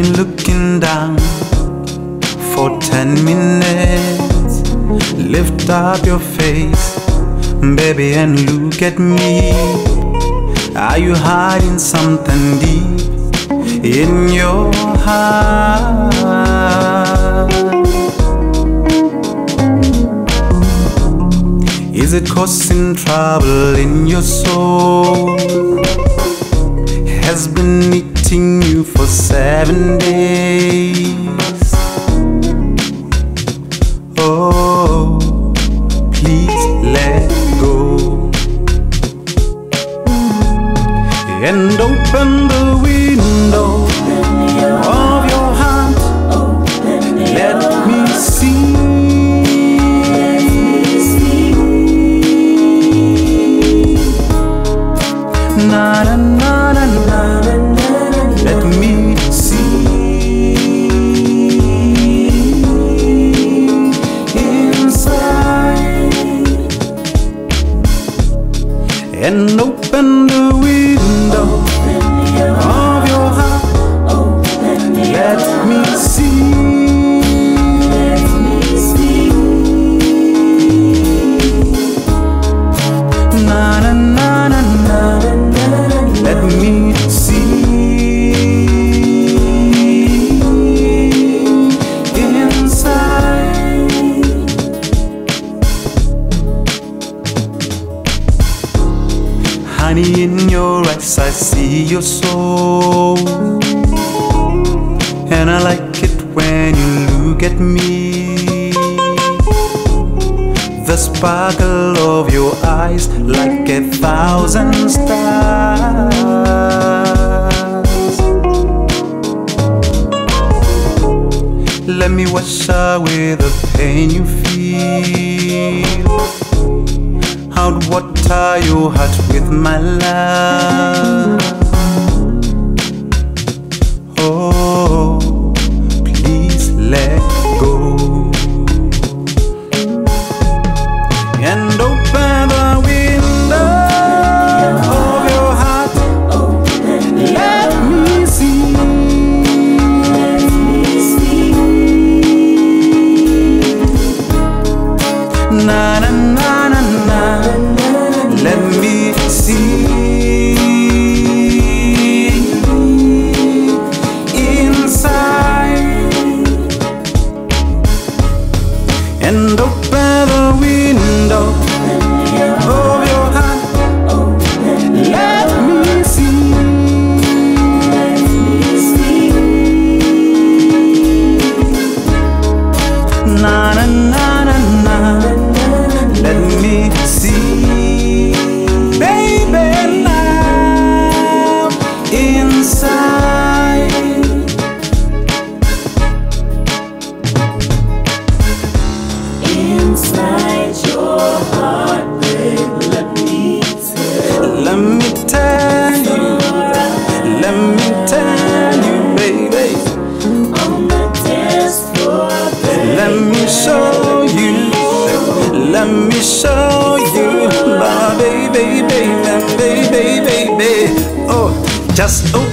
been looking down for ten minutes. Lift up your face, baby, and look at me. Are you hiding something deep in your heart? Is it causing trouble in your soul? Has been eating you for seven days. Oh, please let go and open the window and open the window Honey, in your eyes, I see your soul. And I like it when you look at me. The sparkle of your eyes, like a thousand stars. Let me wash away the pain you feel. I'll water your heart with my love. Oh, please let go and open the window of your heart. Let me see. Na na na see show you, my baby, baby, baby, baby. Oh, just the